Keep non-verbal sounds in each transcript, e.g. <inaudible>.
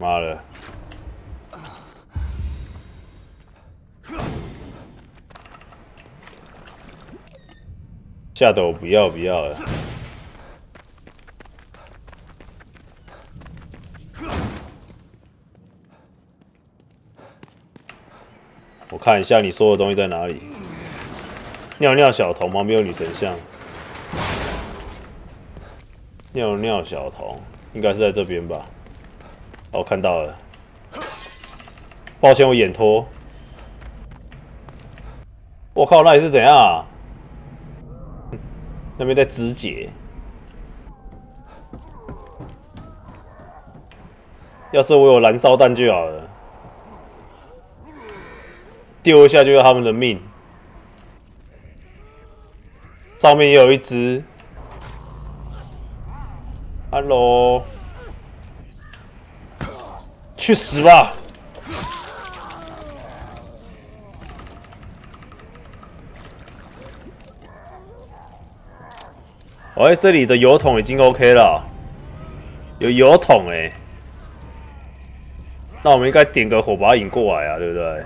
妈的！吓得我不要不要了。我看一下你说的东西在哪里。尿尿小童旁边有女神像。尿尿小童应该是在这边吧？哦，看到了。抱歉，我眼拖。我靠，那里是怎样啊？那边在肢解。要是我有燃烧弹就好了。丢一下就要他们的命。上面也有一只。Hello，去死吧！哎，这里的油桶已经 OK 了，有油桶哎，那我们应该点个火把引过来啊，对不对？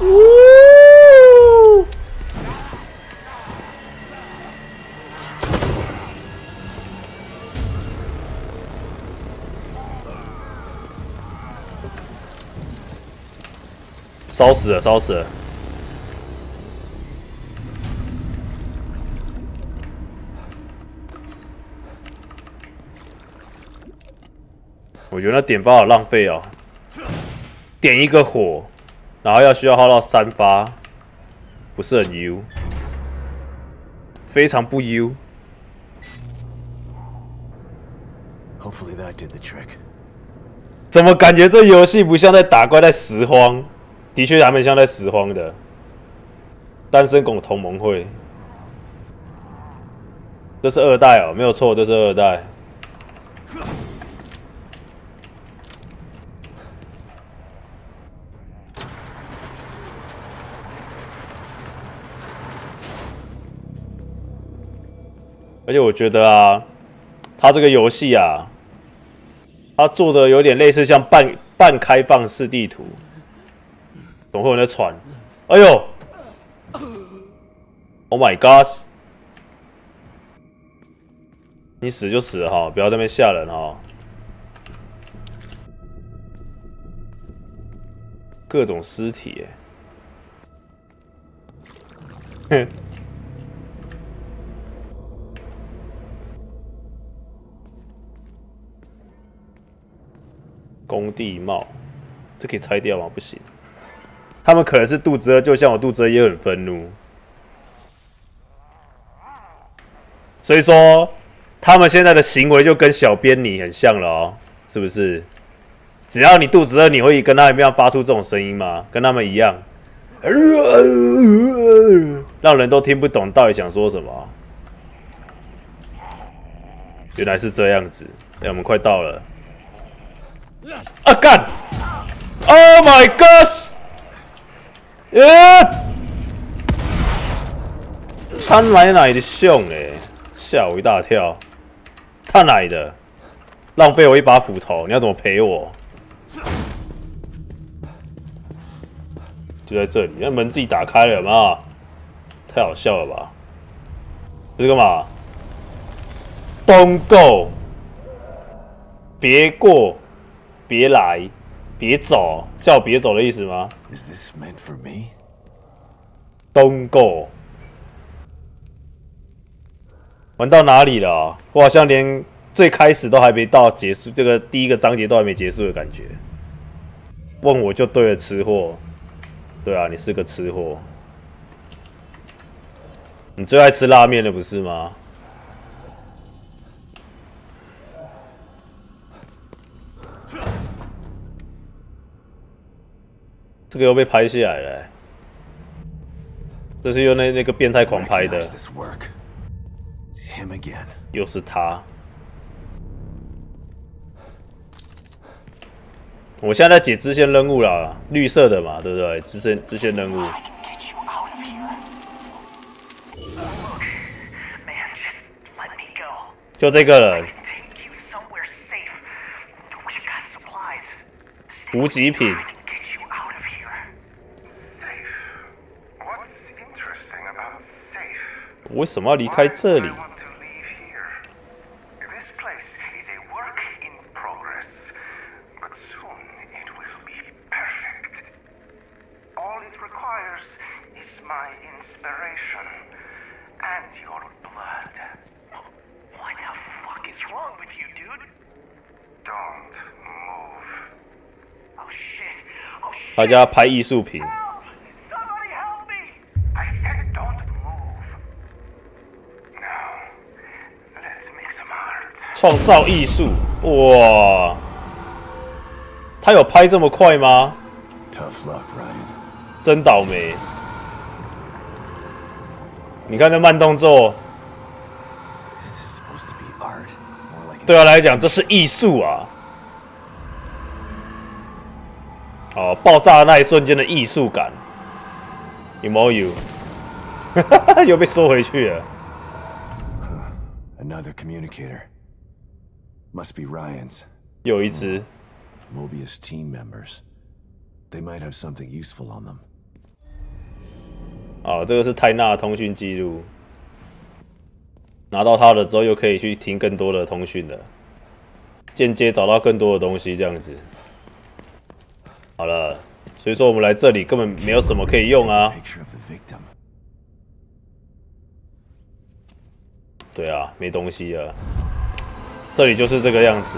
呜！烧死了，烧死了！我觉得那点包好浪费哦，点一个火。然后要需要耗到三发，不是很优，非常不优。Hopefully that did the trick 怎么感觉这游戏不像在打怪，在拾荒？的确，他们像在拾荒的。单身狗同盟会，这是二代哦，没有错，这是二代。而且我觉得啊，他这个游戏啊，他做的有点类似像半半开放式地图。总会有人在喘，哎呦！Oh my god！你死就死了哈，不要在那边吓人哈。各种尸体，哼。<laughs> 工地帽，这可以拆掉吗？不行。他们可能是肚子饿，就像我肚子饿也很愤怒。所以说，他们现在的行为就跟小编你很像了哦，是不是？只要你肚子饿，你会跟他一样发出这种声音吗？跟他们一样，让人都听不懂到底想说什么。原来是这样子，哎，我们快到了。啊干！Oh my gosh！耶！他奶奶的熊哎，吓我一大跳。他来的，浪费我一把斧头，你要怎么赔我？就在这里，那门自己打开了嘛？太好笑了吧？这是干嘛？Don't go！别过！别来，别走，叫我别走的意思吗？Don't go。玩到哪里了？我好像连最开始都还没到结束，这个第一个章节都还没结束的感觉。问我就对了，吃货。对啊，你是个吃货。你最爱吃拉面的不是吗？这个又被拍下来了，这是用那那个变态狂拍的，又是他。我现在在解支线任务了，绿色的嘛，对不对？支线支线任务。就这个了，无极品。You, dude? Don't move. Oh shit. Oh shit. 大家拍艺术品，创造艺术，哇！他有拍这么快吗？真倒霉！你看这慢动作，对他来讲这是艺术啊！哦，爆炸的那一瞬间的艺术感，有没有？<laughs> 又被收回去了。Another communicator. mustbe ryans. 又一只 mobius team members. They might have something useful on them. 这个是泰纳通讯记录。拿到它了之后又可以去听更多的通讯了。间接找到更多的东西这样子。好了所以说我们来这里根本没有什么可以用啊。对啊没东西了这里就是这个样子。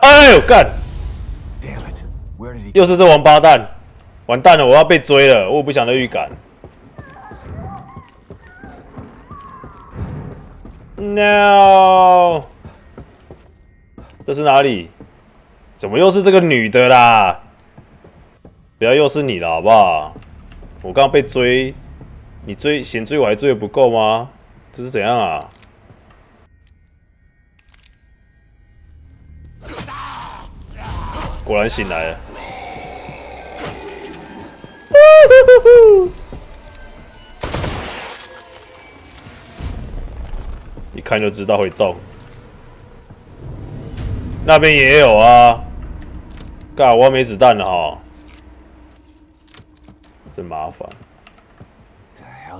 哎呦干又是这王八蛋，完蛋了，我要被追了，我有不祥的预感。No，这是哪里？怎么又是这个女的啦？不要又是你了，好不好？我刚刚被追，你追嫌追我还追的不够吗？这是怎样啊？果然醒来了。<laughs> 一看就知道会动。那边也有啊，干我要没子弹了哈，真麻烦。the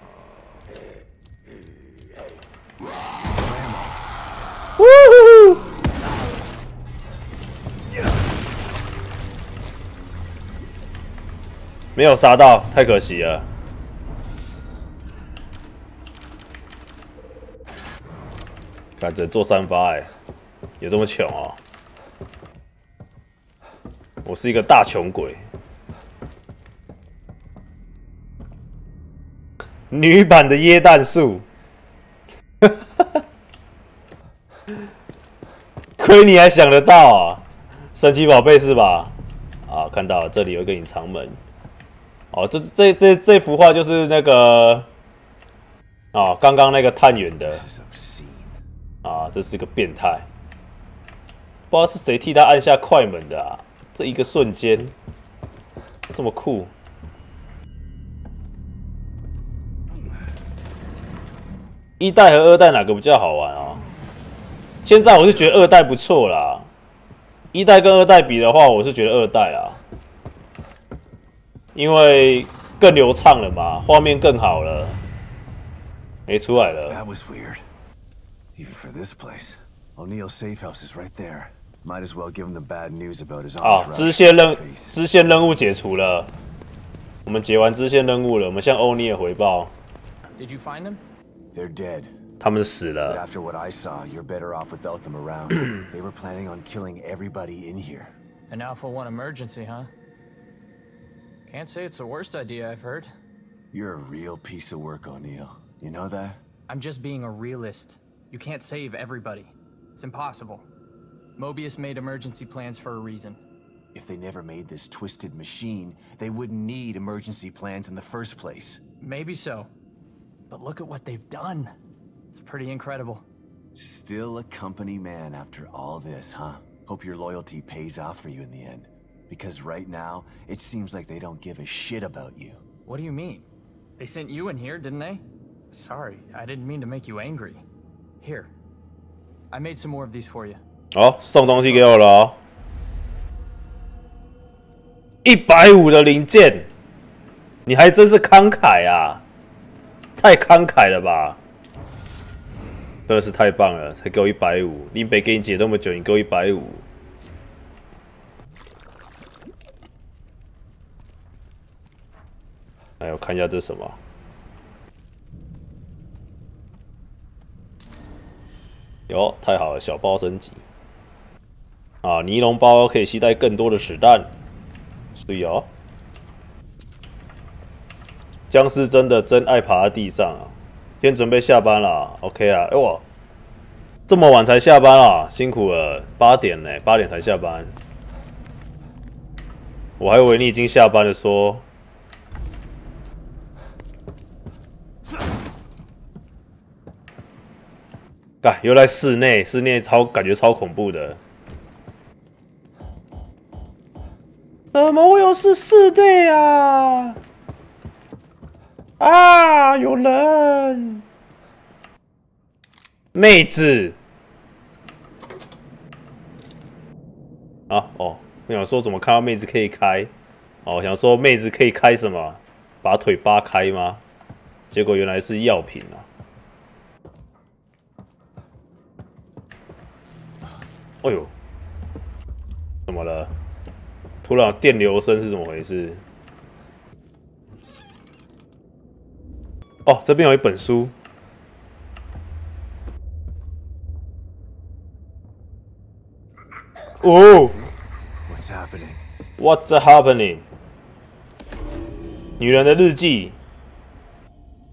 没有杀到，太可惜了。看只能做三发哎、有这么穷啊？我是一个大穷鬼。女版的椰蛋树，<laughs> 亏你还想得到啊！神奇宝贝是吧？啊，看到了，这里有一个隐藏门。哦，这这这这幅画就是那个，哦，刚刚那个探员的.啊，这是个变态，不知道是谁替他按下快门的啊！这一个瞬间，这么酷。一代和二代哪个比较好玩啊？现在我是觉得二代不错啦，一代跟二代比的话，我是觉得二代啊，因为更流畅了嘛，画面更好了。没出来了，That was weird. Even for this place. O'Neill's safe house is right there. Might as well give him the bad news about his. 支线任支线任务解除了，我们解完支线任务了，我们向欧尼尔回报，Did you find them? They're dead. 他们死了。after what I saw, you're better off without them around. they were planning on killing everybody in here. And now for one emergency, huh? Can't say it's the worst idea I've heard. You're a real piece of work, O'Neill. You know that? I'm just being a realist. You can't save everybody. It's impossible. Mobius made emergency plans for a reason. If they never made this twisted machine, they wouldn't need emergency plans in the first place. Maybe so. But look at what they've done. It's pretty incredible. Still a company man after all this, huh? Hope your loyalty pays off for you in the end. Because right now, it seems like they don't give a shit about you. What do you mean? They sent you in here, didn't they? Sorry, I didn't mean to make you angry. Here. I made some more of these for you. 哦，送东西给我了哦，一百五的零件，你还真是慷慨啊！太慷慨了吧！真的是太棒了，才给我一百五。林北给你解这么久，你给我一百五。 哎，我看一下这是什么。哟，太好了，小包升级。啊，尼龙包可以携带更多的子弹。所以哦，僵尸真的真爱爬在地上啊！先准备下班了，OK 啊？哎我这么晚才下班啊，辛苦了，八点呢，八点才下班。我还以为你已经下班了，说。啊，又在室内，室内超感觉超恐怖的。怎么会有是室内啊？啊，有人，妹子。啊哦，我想说怎么看到妹子可以开？哦，想说妹子可以开什么？把腿扒开吗？结果原来是药品啊！哎呦，怎么了？突然电流声是怎么回事？哦，这边有一本书。哦，What's happening? What's happening? 女人的日记，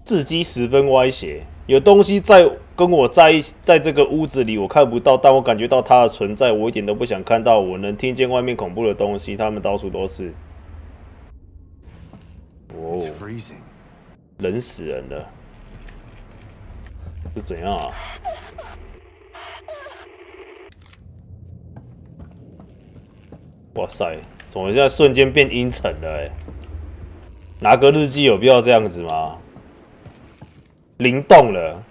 字迹十分歪斜。有东西在跟我在一，在这个屋子里，我看不到，但我感觉到它的存在。我一点都不想看到，我能听见外面恐怖的东西，他们到处都是。哦，冷死人了，是怎样啊？哇塞，怎么现在瞬间变阴沉了？哎，拿个日记有必要这样子吗？灵动了，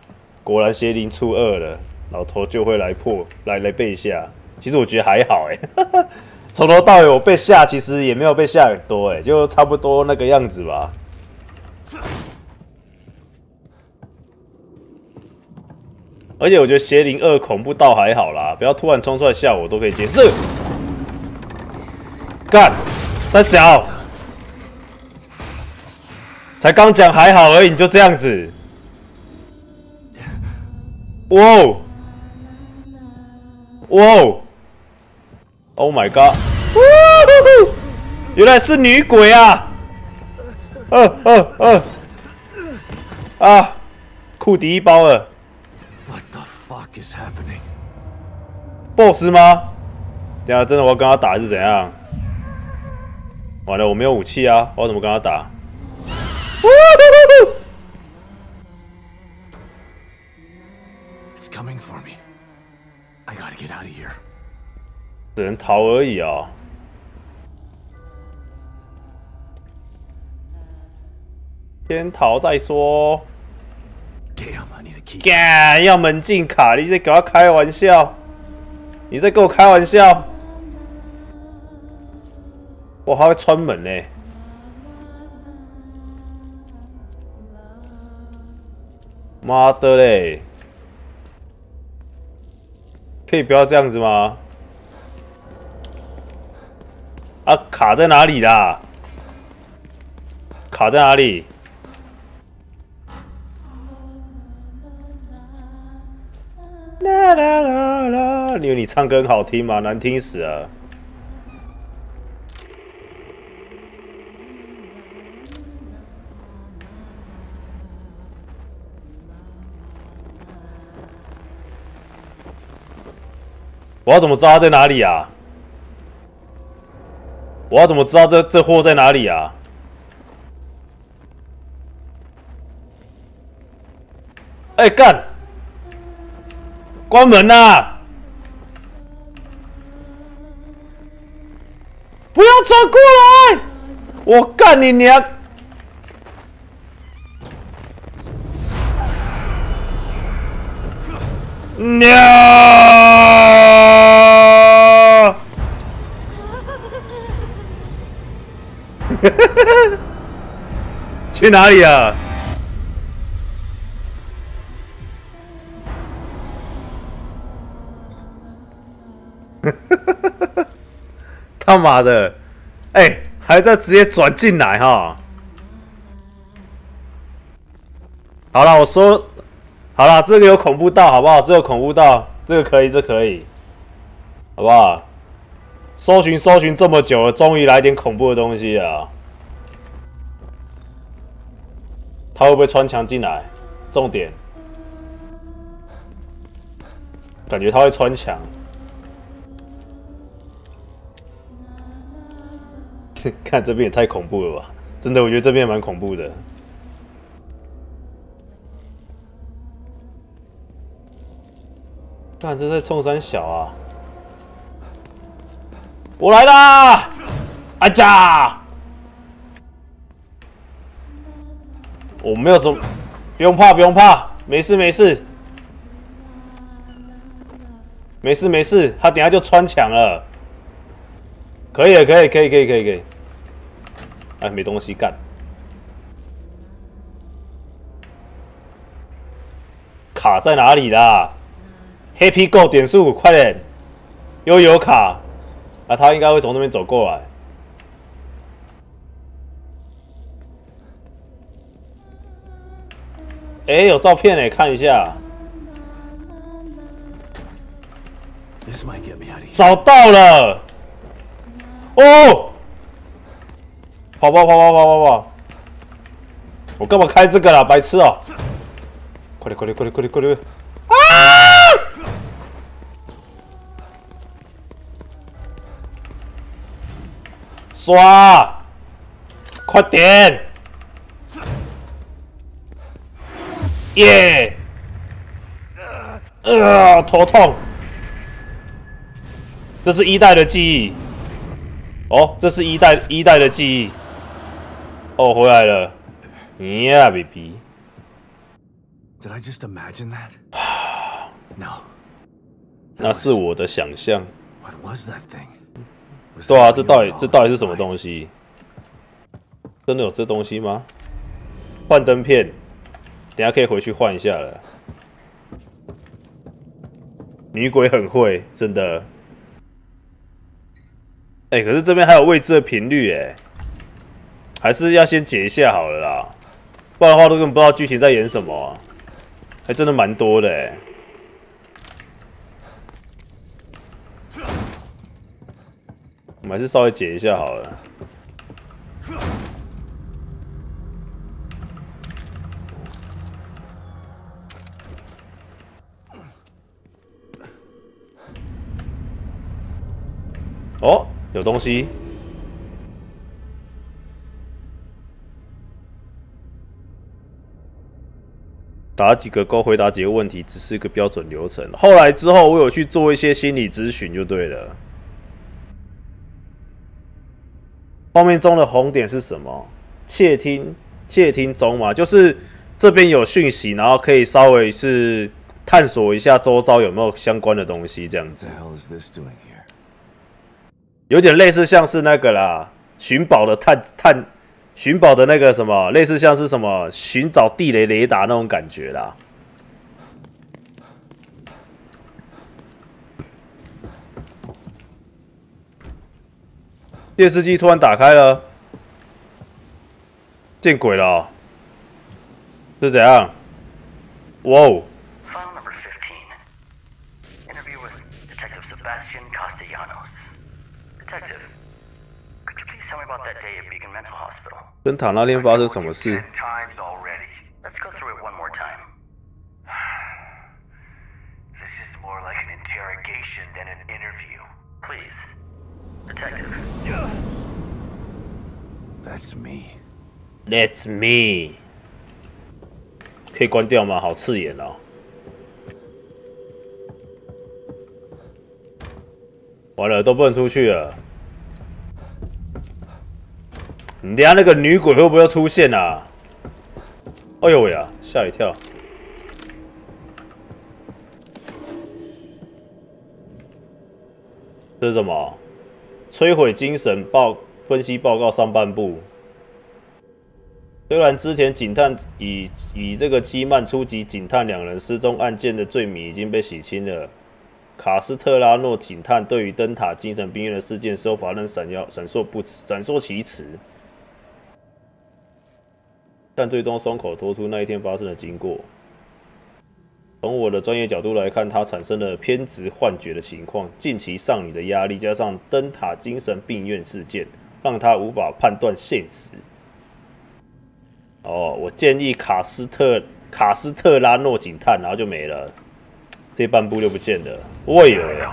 果然邪灵出二了，老头就会来破，来来被吓。其实我觉得还好哎，<laughs> 从头到尾我被吓，其实也没有被吓很多哎，就差不多那个样子吧。而且我觉得邪灵二恐怖倒还好啦，不要突然冲出来吓我都可以接受。干，三小，才刚讲还好而已，你就这样子。哇哦！哇哦！Oh my god！原来是女鬼啊！呃呃呃！啊！库迪一包了。What the fuck is happening? Boss 吗？等下真的我要跟他打是怎样？完了，我没有武器啊！我怎么跟他打只能逃而已啊！先逃再说。干，要门禁卡？你在跟我开玩笑？你在跟我开玩笑？我还会穿门呢！妈的嘞！可以不要这样子吗？啊，卡在哪里啦？卡在哪里？啦啦啦啦！因为你唱歌好听吗？难听死了。我要怎么知道他在哪里啊？我要怎么知道这这货在哪里啊？哎、干！关门呐、不要转过来！我干你娘！娘！<laughs> 去哪里啊？<laughs> 他妈的！哎、还在直接转进来哈！好了，我说好了，这个有恐怖到好不好？这个恐怖到，这个可以，这可以，好不好？搜寻搜寻这么久了，终于来点恐怖的东西啊！他会不会穿墙进来？重点，感觉他会穿墙。<laughs> 看这边也太恐怖了吧！真的，我觉得这边蛮恐怖的。看这在冲山小啊！我来啦！啊家！我没有怎么，不用怕，不用怕，没事没事，没事没事，他等下就穿墙了。可以了，可以，可以，可以，可以，可以。哎，没东西干。卡在哪里啦？Happy Go 点数，快点！悠游卡。啊，他应该会从那边走过来。哎，有照片哎，看一下。找到了！哦，跑跑跑跑跑跑跑！我干嘛开这个啦，白痴哦、快点快点快点快点快点！啊！刷！快点！耶！呃，头痛。这是一代的记忆。哦，这是一代一代的记忆。哦，回来了。Yeah, baby。Did I just imagine that? no. 那是我的想象。What was that thing? 对啊这到底?这到底是什么.东西？真的有这东西吗？幻灯片，等下可以回去换一下了。女鬼很会，真的。哎、可是这边还有未知的频率，哎，还是要先解一下好了啦，不然的话都根本不知道剧情在演什么啊，还真的蛮多的，哎。们还是稍微解一下好了。哦，有东西。打几个勾，回答几个问题，只是一个标准流程。后来之后，我有去做一些心理咨询，就对了。画面中的红点是什么？窃听，窃听中嘛，就是这边有讯息，然后可以稍微是探索一下周遭有没有相关的东西，这样子?有点类似像是那个啦，寻宝的探探，寻宝的那个什么，类似像是什么寻找地雷雷达那种感觉啦。电视机突然打开了，见鬼了哦、是怎样？哇哦！File number 15. Interview with Detective Sebastian Castellanos. Detective, could you please tell me about that day at Beacon Mental Hospital? 跟塔那天发生什么事？That's me. That's me。可以关掉吗？好刺眼哦！完了，都不能出去了。你等下那个女鬼会不会出现啊？哎呦喂呀，吓一跳！这是什么？摧毁精神报分析报告上半部。虽然之前警探以以这个基曼初级警探两人失踪案件的罪名已经被洗清了，卡斯特拉诺警探对于灯塔精神病院的事件手法仍闪耀闪烁不闪烁其词，但最终松口脱出那一天发生的经过。从我的专业角度来看，他产生了偏执幻觉的情况，近期上女的压力加上灯塔精神病院事件，让他无法判断现实。哦，我建议卡斯特卡斯特拉诺警探，然后就没了，这半部就不见了。喂呦呀！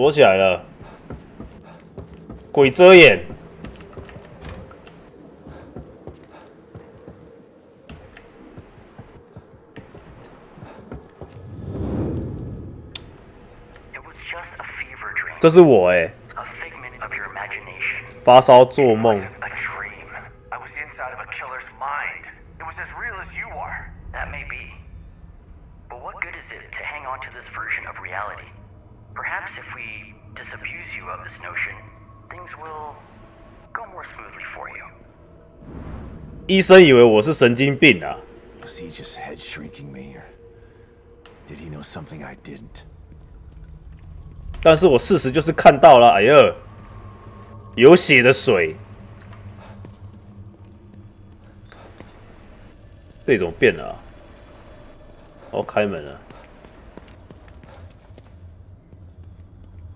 躲起来了。鬼遮眼。这是我哎发烧做梦。医生以为我是神经病啊！Was he just head shrinking me, or did he know something I didn't? 但是我事实就是看到了，哎呀，有血的水，这怎么变了、啊？哦，开门了，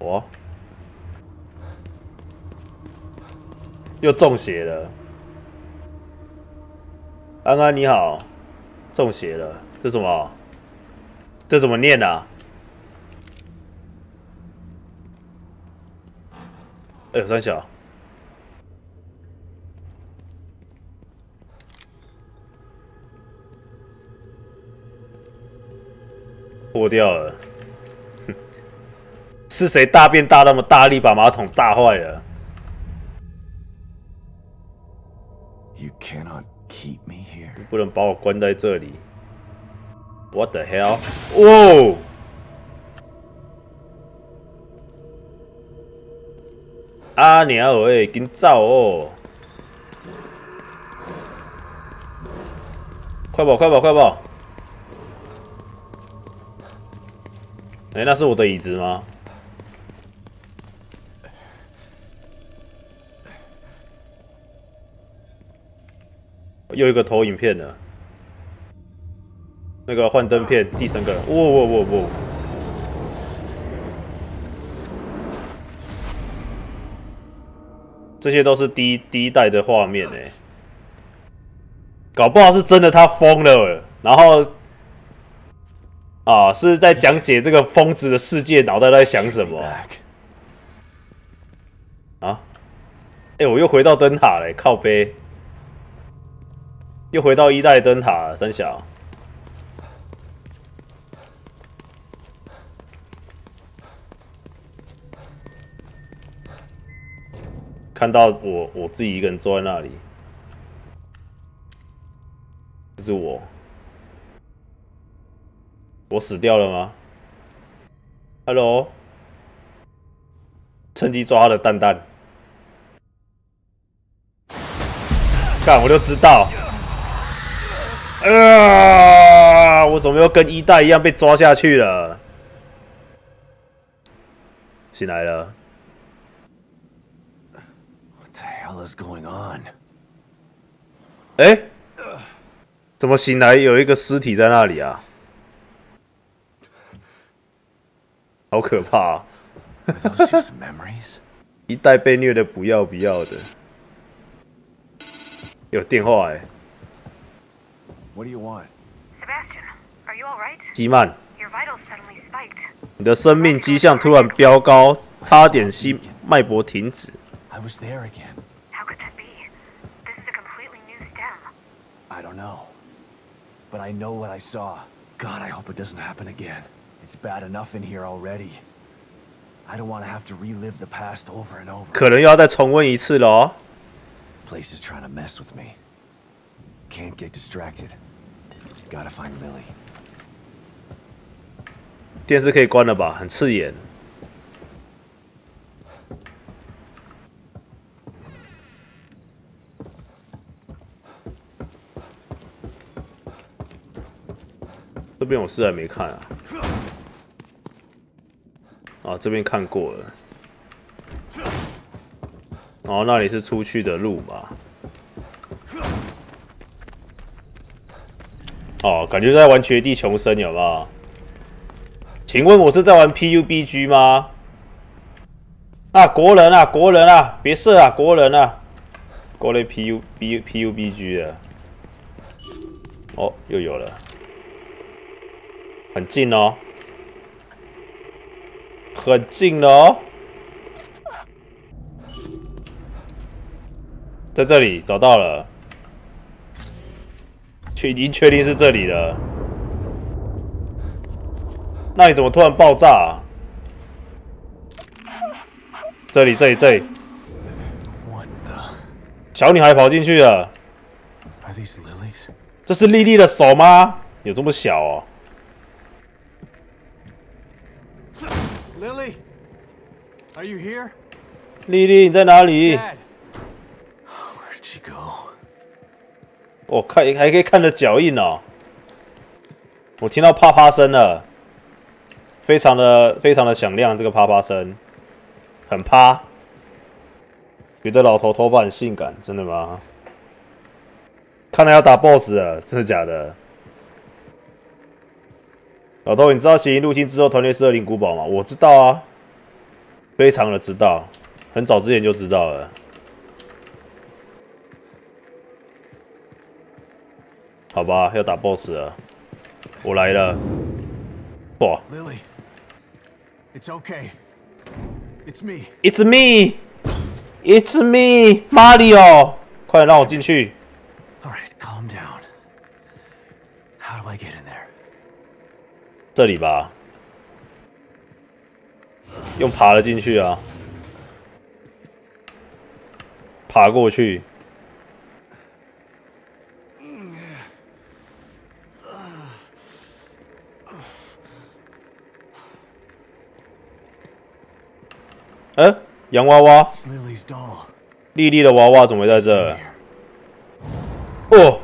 哇，又中邪了。安安你好，中邪了，这什么？这怎么念啊？哎呦，三小，破掉了。是谁大便大那么大力，把马桶大坏了？You cannot keep me 你不能把我关在这里。What the hell？哦！阿娘喂，紧走哦！快跑，快跑，快跑！哎、那是我的椅子吗？又一个投影片了。那个幻灯片，第三个，哇哇哇哇！这些都是第一第一代的画面哎，搞不好是真的他疯了，然后啊是在讲解这个疯子的世界，脑袋在想什么啊？哎、我又回到灯塔嘞，靠背，又回到一代灯塔，三小。看到我我自己一个人坐在那里，这是我，我死掉了吗？Hello，趁机抓他的蛋蛋，干我就知道，啊！我怎么又跟一代一样被抓下去了？醒来了。What the hell is going on? 哎，怎么醒来有一个尸体在那里啊？好可怕、啊！Are those just <laughs> memories? 一代被虐的不要不要的。有电话哎、What do you want? Sebastian, are you all right? 基曼， Your vitals suddenly spiked. 你的生命迹象突然飙高，差点心脉搏停止。 I was there again. How could that be? This is a completely new stem. I don't know. But I know what I saw. God, I hope it doesn't happen again. It's bad enough in here already. I don't want to have to relive the past over and over. 可能又要再重温一次了哦。 Place is trying to mess with me. Can't get distracted. Gotta find Lily. 电视可以关了吧？很刺眼。这边我是还没看啊。啊，这边看过了。哦，那里是出去的路嘛？哦，感觉在玩绝地求生，有没有？请问我是在玩 PUBG 吗？啊，国人啊，国人啊，别射啊，国人啊，国内 PU B PUBG 的。哦，又有了，很近哦，很近哦，在这里找到了，确已经确定是这里了。那你怎么突然爆炸这里这里这里。我的小女孩跑进去了。Are these lilies? 这是莉莉的手吗？有这么小哦。Lily are you here? 莉莉你在哪里？Where did she go? 我、看还可以看着脚印哦。我听到啪啪声了，非常的非常的响亮，这个啪啪声，很啪。觉得老头头发很性感，真的吗？看来要打 BOSS 了，真的假的？老头，你知道协议入侵之后团队是恶灵古堡吗？我知道啊，非常的知道，很早之前就知道了。好吧，要打 BOSS 了，我来了。哇 Lily. It's okay. It's me.，It's me, It's me, Mario，快点让我进去。All right, calm down. How do I get in there? 这里吧，用爬了进去啊，爬过去。哎、洋娃娃，It's Lily's doll. 莉莉的娃娃怎么会在这？哦，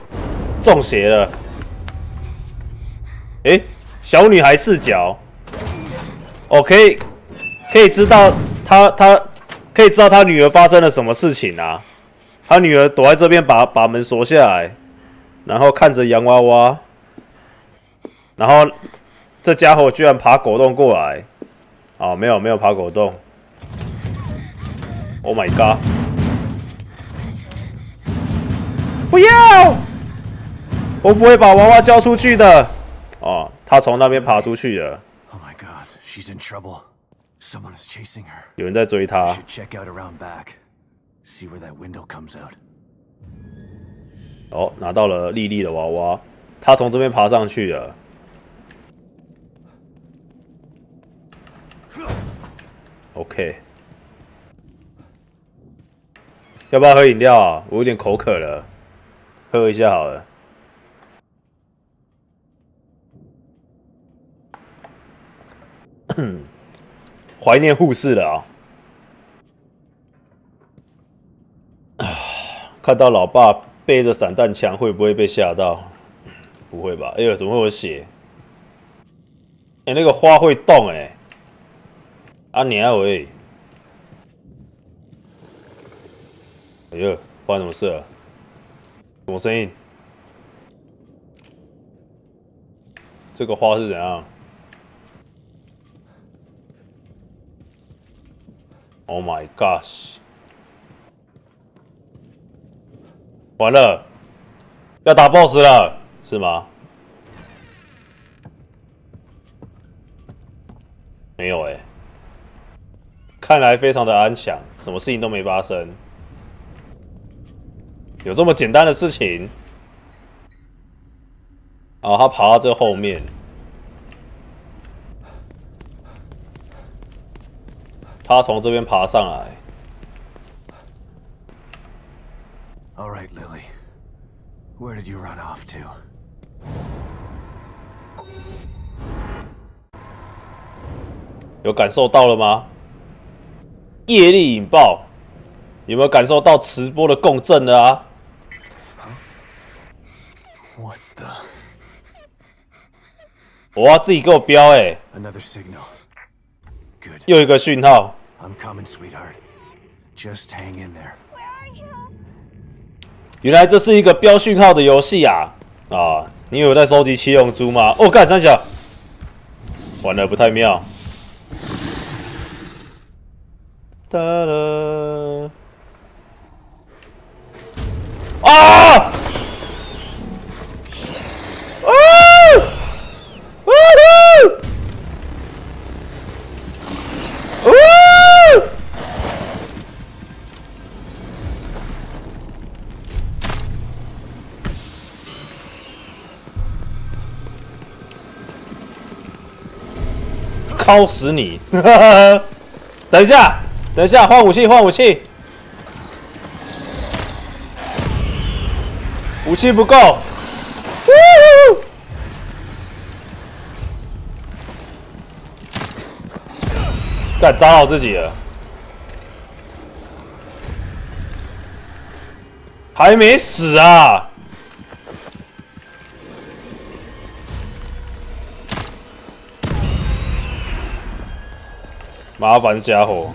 中邪了。诶，小女孩视角。哦，可以，可以知道她她可以知道她女儿发生了什么事情啊？她女儿躲在这边把把门锁下来，然后看着洋娃娃，然后这家伙居然爬狗洞过来。哦，没有没有爬狗洞。Oh my god！不要！我不会把娃娃交出去的。哦，他从那边爬出去了，Oh my god, she's in trouble. Someone is chasing her. 有人在追他 Should。check out around back. See where that window comes out. 哦，拿到了莉莉的娃娃，他从这边爬上去了。OK，要不要喝饮料啊？我有点口渴了，喝一下好了。<coughs> 怀念护士了啊！<coughs> 看到老爸背着散弹枪，会不会被吓到？不会吧？哎呦，怎么会有血？哎，那个花会动哎！啊，你啊喂！哎呦，发生什么事了？什么声音？这个花是怎样？Oh my gosh！完了，要打 BOSS 了，是吗？没有哎，看来非常的安详，什么事情都没发生。有这么简单的事情？哦，他爬到这后面，他从这边爬上来。All right, Lily. Where did you run off to? 有感受到了吗？业力引爆，有没有感受到磁波的共振了啊？What the? 我要自己给我标哎、Another signal. 又一个讯号。I'm coming, sweetheart. Just hang in there. 原来这是一个标讯号的游戏啊！啊，你有在收集七龙珠吗？哦，干三小，完了不太妙。啊！敲死你！<laughs> 等一下，等一下，换武器，换武器，武器不够。呜呼干扎到自己了，还没死啊！麻烦家伙。